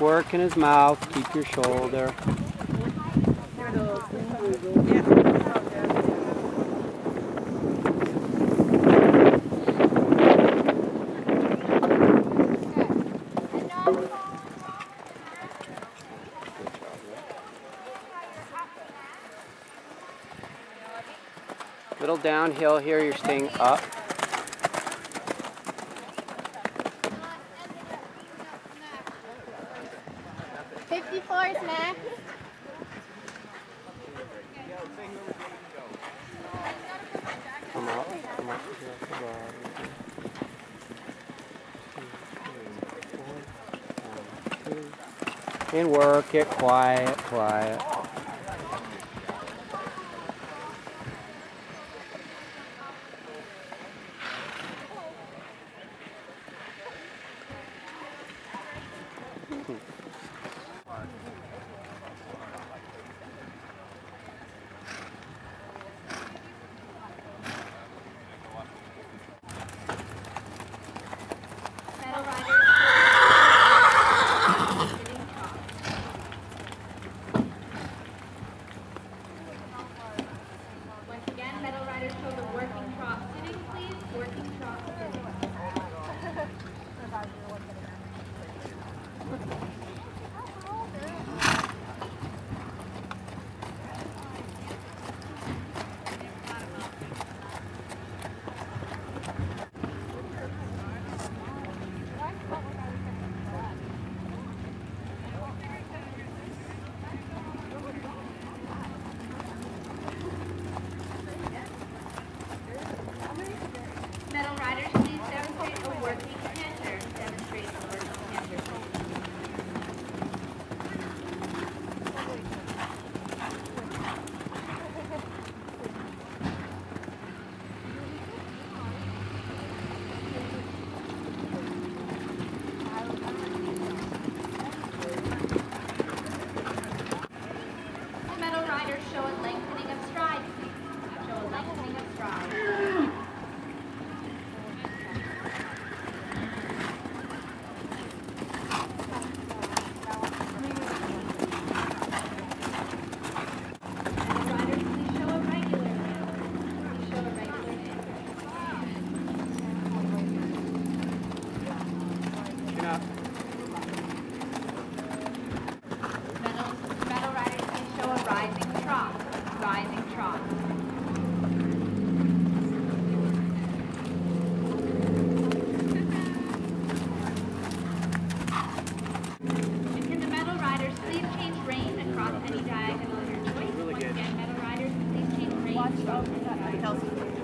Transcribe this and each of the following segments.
Work in his mouth, keep your shoulder. Little downhill here, you're staying up. Come on, come on, come on. And work it quiet, quiet. Hmm. watched all of that.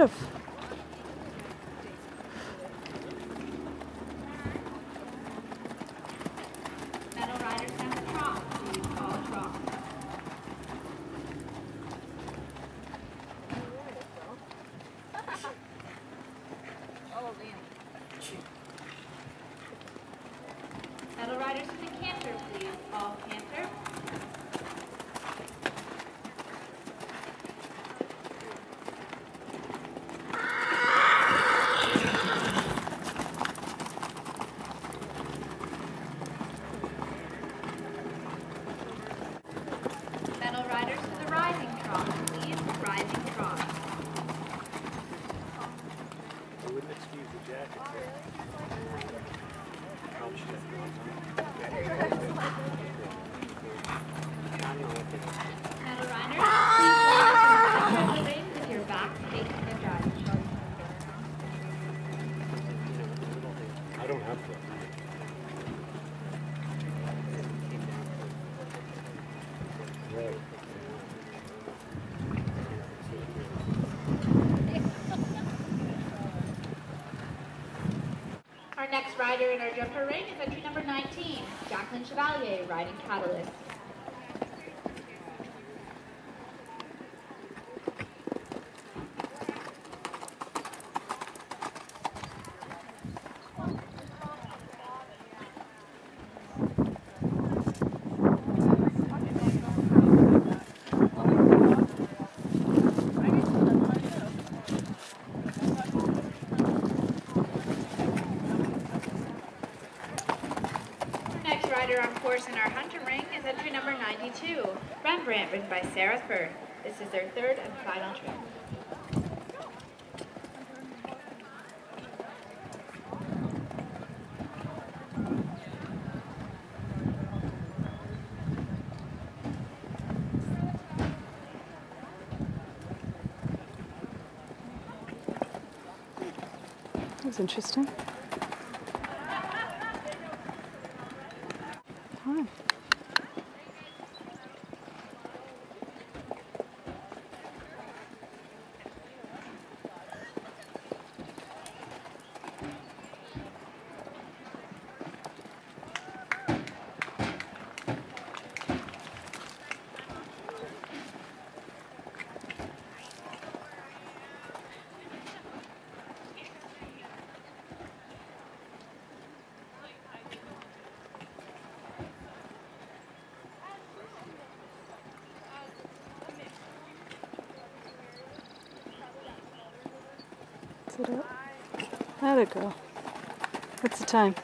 Yes. wouldn't excuse the jacket. At a runner? Next rider in our jumper ring is entry number 19, Jacqueline Chevalier, riding Catalyst. Our next rider on course in our hunter ring is entry number 92, Rembrandt, ridden by Sarah Firth. This is their third and final trip. That was interesting. Sit up. It go? What's the time?